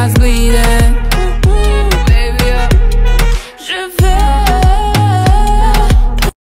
eyes bleeding